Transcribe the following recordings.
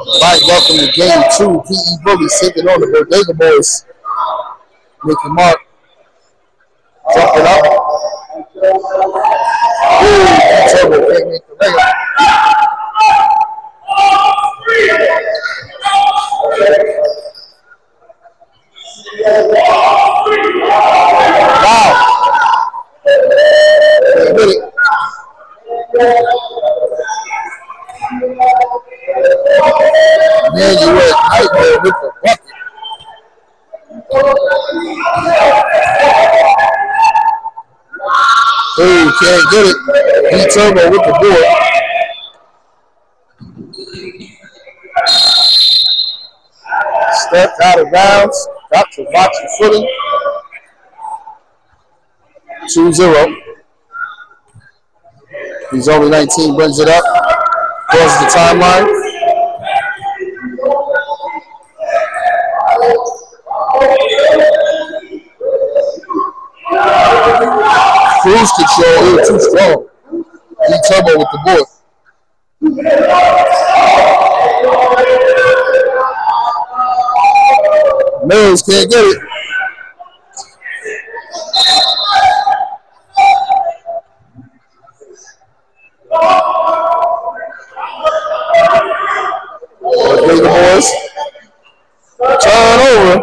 Right, welcome to game two. PE Bullies taking on the Bodega Boyz. Mickey Mark. Jump it up. Ooh, Turbo can't make the. Can't get it. D Turbo with the board. Stepped out of bounds. Got to watch the footing. 2 0. He's only 19, brings it up. Goes the timeline. Cruise control, he too strong. D Turbo with the board. Mills can't get it. Big boys. Turn over.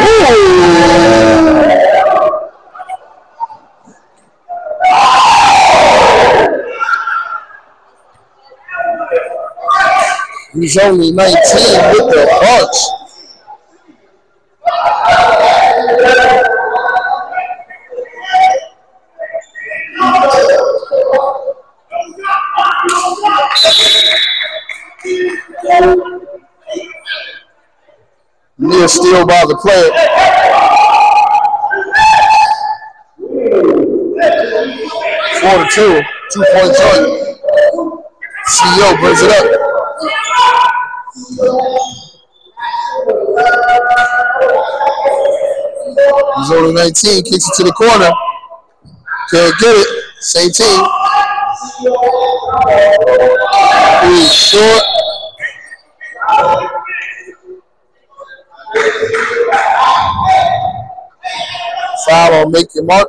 Ooh. He's only 19 with the punch. Near steal by the player. Four to two, two point joint. CEO brings it up. He's only 19, kicks it to the corner. Can't get it. Same team. He's short. Foul on make your mark.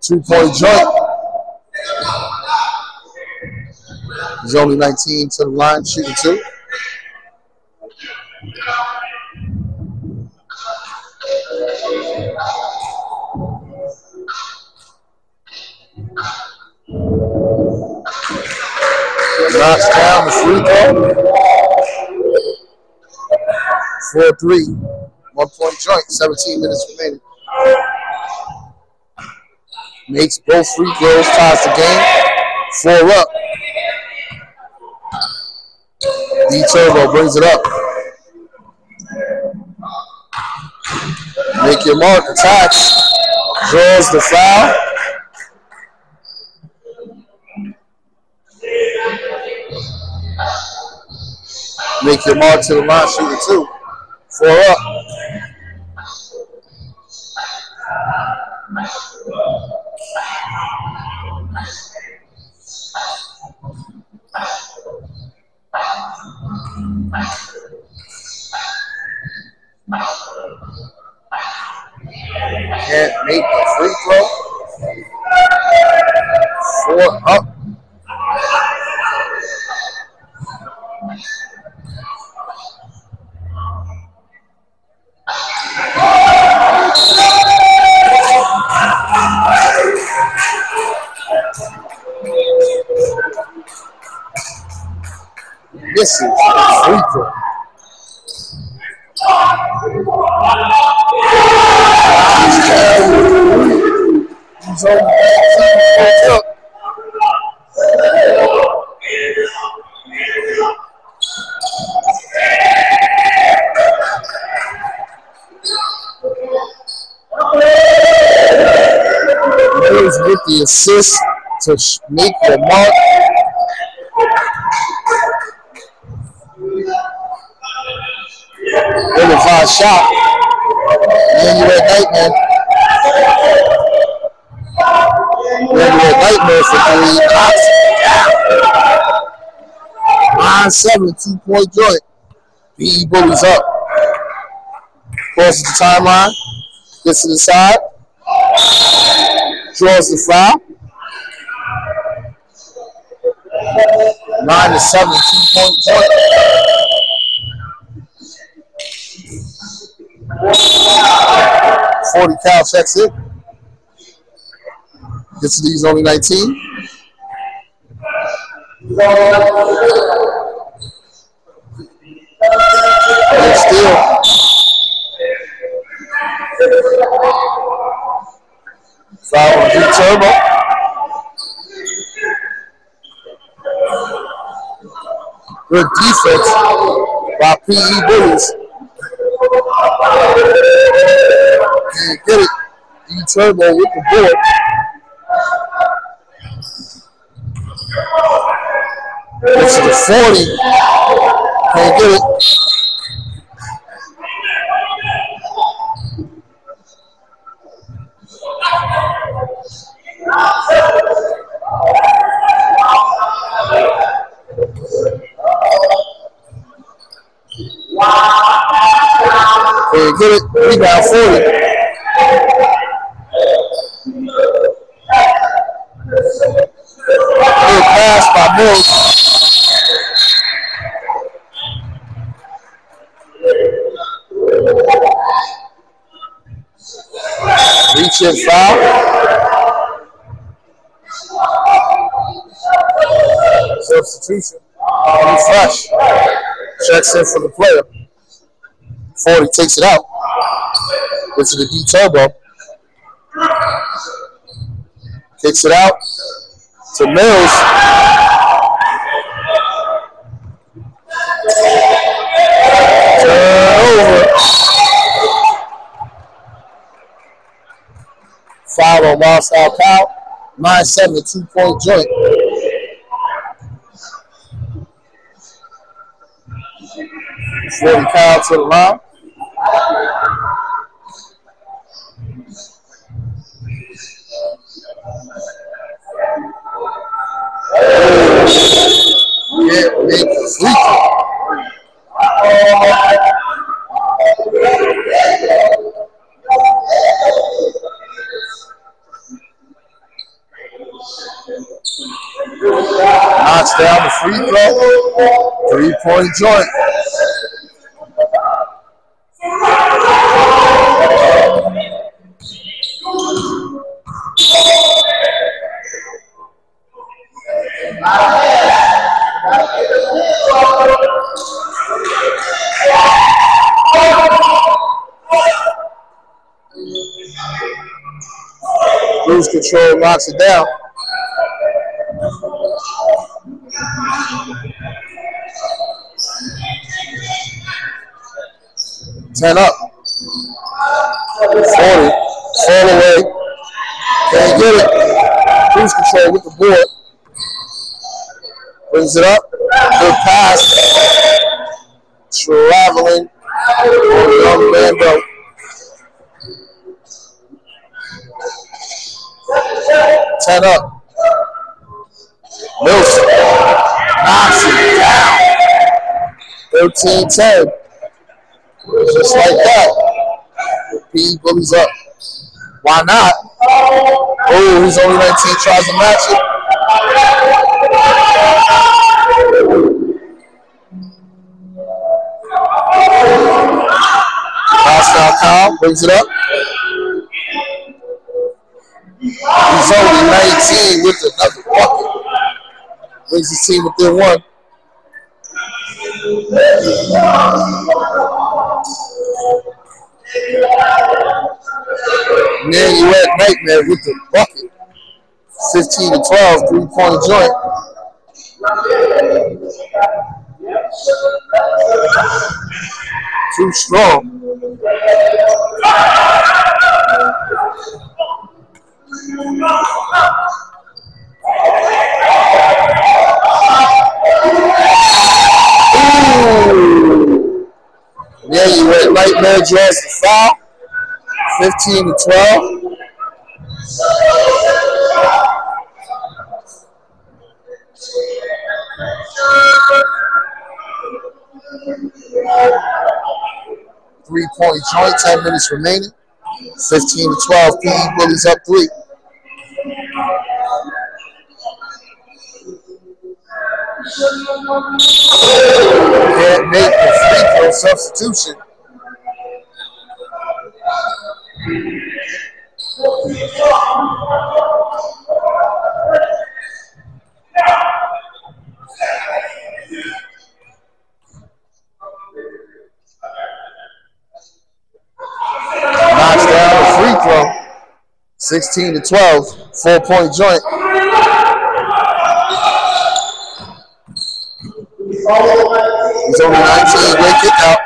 Two point joint. He's only 19 to the line, shooting two. Knocks down the free throw. 4 3. One point joint, 17 minutes remaining. Makes both free throws, ties the game. Four up. D Turbo brings it up. Make your mark, attacks, draws the foul. Make your mark to the line, shoot it two. Four up. He's with the assist to make the mark. Really shot. And you you had Nightmare for three. Cox Nine seven, two point joint. PE Bullies up. Crosses the timeline. Gets to the side. Draws the foul. Nine to seven, two point joint. Forty Cal checks it. Gets these only 19. And still. Foul on D Turbo. Good defense by PE Bullies. Turbo with the. Gets to the 40. Can't get it. Get it. Rebound 40. Good pass by Mills. In foul. Substitution. Refresh. Checks in for the player. 40 takes it out. Gets to the D turbo. Kicks it out to Mills. Foul on Marcel Powell. 9 7, two point joint. Forty Kyle to the line. Point joint. Lose control, knocks it down. Ten up. Forty. Fall away. Can't get it. Lose control with the board. Brings it up. Good pass. Traveling. Young Mando. Ten up. Wilson knocks it down. 13 10. Just like that. P bullies up. Why not? Oh, he's only 19, tries to match it. Kyle brings it up. He's only 19 with another bucket. Brings his team within one. Man, you at Nightmare with the bucket. 15 to 12, three point joint. Too strong. Ooh. There you went nightmare male draws foul. 15 to 12. Three point joint, 10 minutes remaining. 15 to 12. PE Bullies up three. Can't make the free throw substitution. Knocks down a free throw. 16 to 12, four point joint. He's on only 19, great kick out.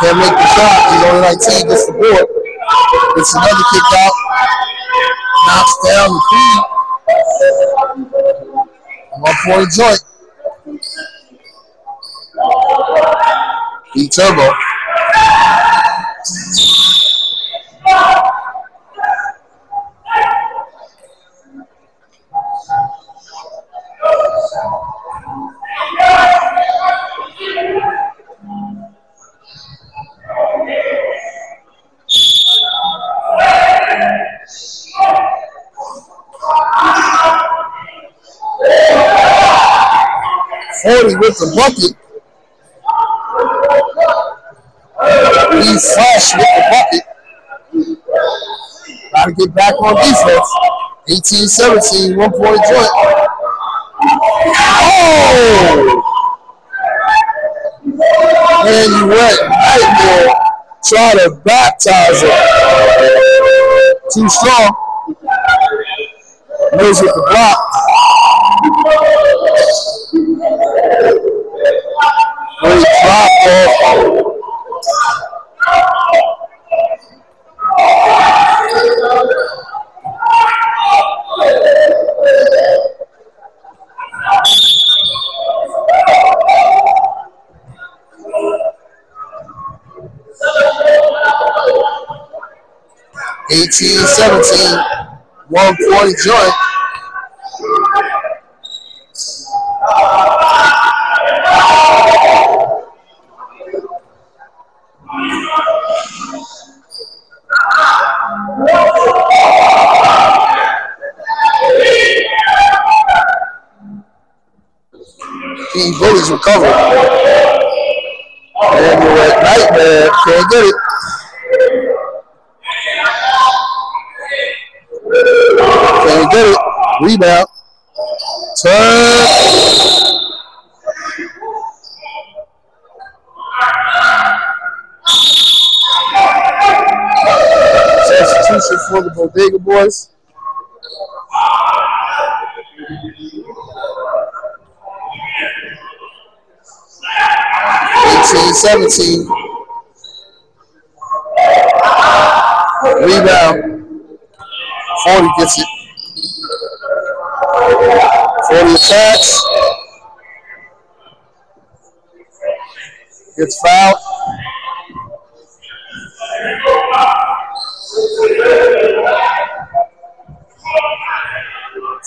Can't make the shot. He's on only 19, gets the board. Gets another kick out. Knocks down the feed. One point joint. E Turbo. Forty with the bucket. He's flush with the bucket. Got to get back on defense. 18-17, one point joint. Oh! Man, you went nightmare. Try to baptize it. Too strong. Knows with the block. 17. One point joint. He Bullies recovered. And you're at nightmare. Can't get it. Get it. Rebound. Turn. Substitution for the Bodega Boyz. Eighteen, seventeen. Rebound. 40 gets it. 40 attacks. Gets fouled.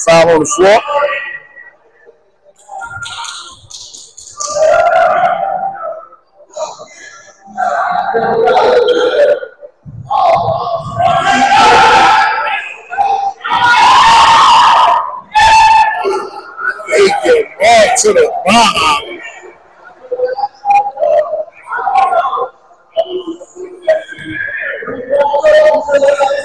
Foul on the floor. Back to the bottom. Good ball movement.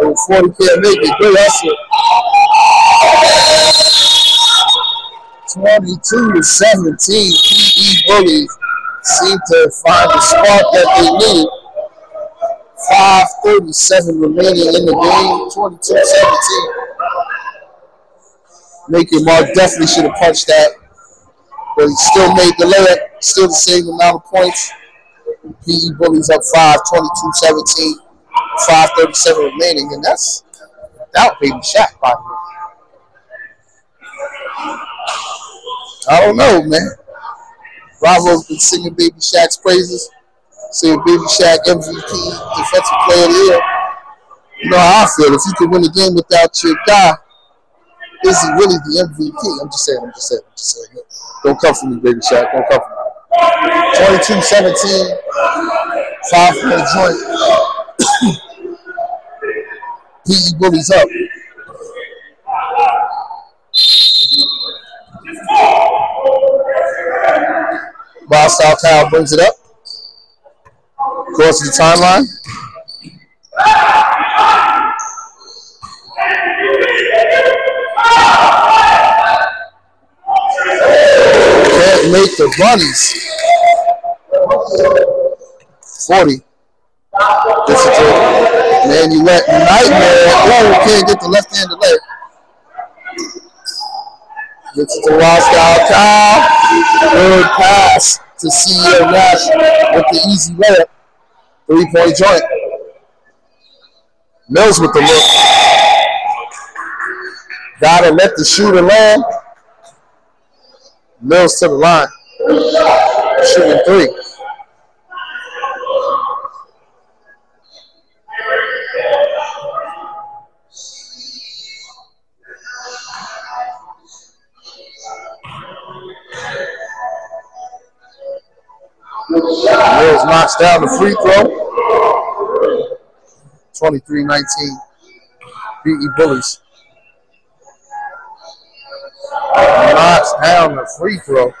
Oh, 40 can't make it. Good hustle. 22 to 17. PE Bullies seem to find the spark that they need. 5.37 remaining in the game. 22 17. Making Mark definitely should have punched that. But he still made the layup. Still the same amount of points. PE Bullies up 5, 22 17. 5.37 remaining. And that's without Baby Shaq, by the I don't know, man. Bravo's been singing Baby Shaq's praises. See Baby Shaq MVP, defensive player of the year. You know how I feel. If you can win the game without your guy, is he really the MVP? I'm just saying, I'm just saying, I'm just saying. Don't come for me, Baby Shaq. Don't come for me. 22 17, five point joint. PE bullies up. Wild Style Kyle brings it up. To the timeline. Can't make the bunnies. 40. This is a man you let nightmare. Oh, can't get the left handed leg. Gets it to Wild Style Kyle. Good pass to CEO Nash with the easy layup. Three point joint. Mills with the look. Gotta let the shooter land. Mills to the line. Shooting three. Mills knocks down the free throw. 23-19. PE Bullies. Knocks down the free throw.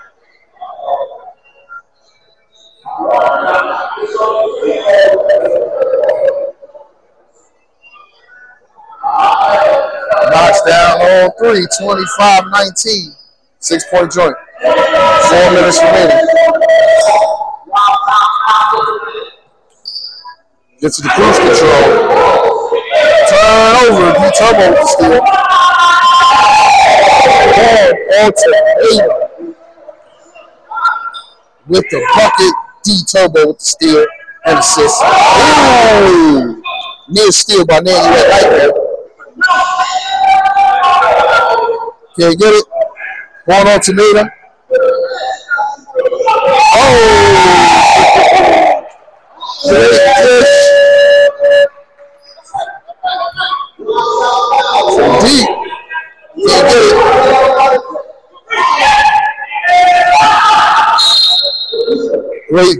Knocks down all three, 25-19. Six point joint. Four minutes remaining. Gets to the cruise control. Turn over. D Turbo with the steal. Ball. With the bucket. D Turbo with the steal and assist. Near steal by Nanny Red Nightmare. Can't get it. One ultimatum.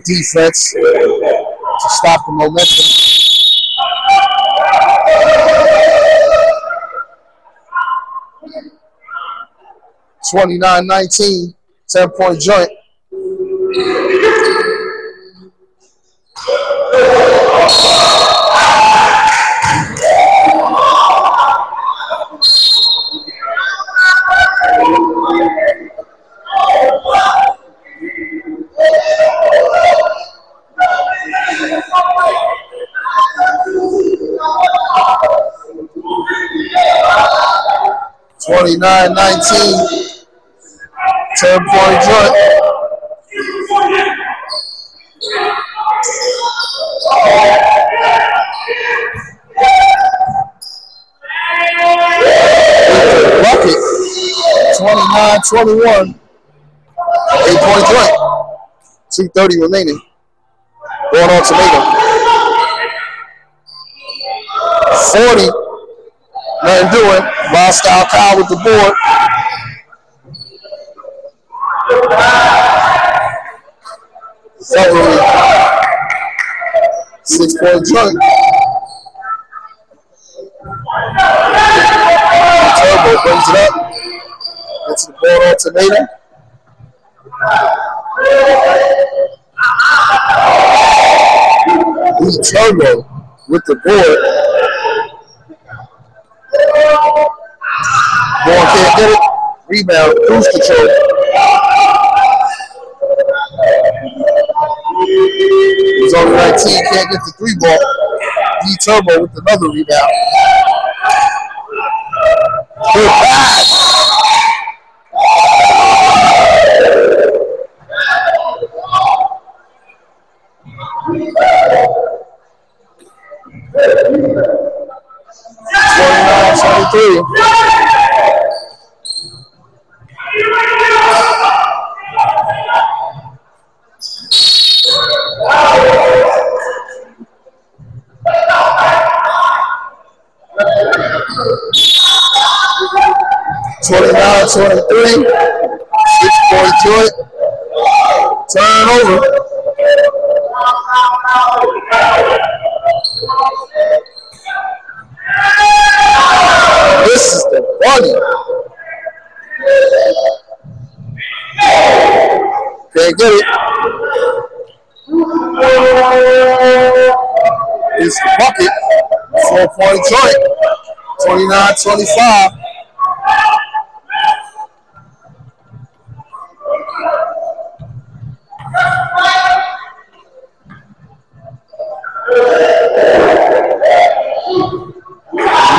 Defense to stop the momentum. Twenty-nine nineteen, 10 point joint. Twenty-nine nineteen, 10 point joint. Bucket. 29 21. Eight point joint. 230 remaining. Going on tomato. 40. Nothing doing. Wild style Kyle with the board. Recovery. Six point joint. Turbo brings it up. Gets the ball on tomato. D Turbo with the board. Get it. Rebound, cruise control. He's on the 19, can't get the three ball. D Turbo with another rebound. Good pass. Twenty-nine, twenty-three. 29-23. Six-point joint. Turnover. This is the bunny. Can't get it. It's the bucket. Four point joint. 29 25.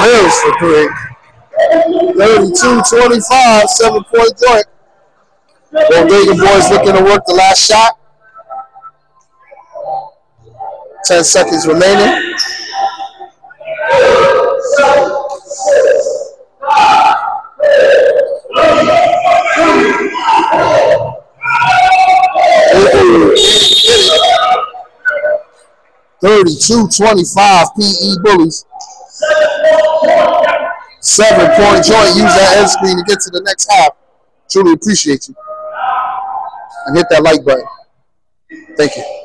Mills for three. 32 25, seven point joint. Bodega Boyz looking to work the last shot. 10 seconds remaining. Thirty-two twenty-five PE Bullies. Seven point joint. Use that end screen to get to the next half. Truly appreciate you. And hit that like button. Thank you.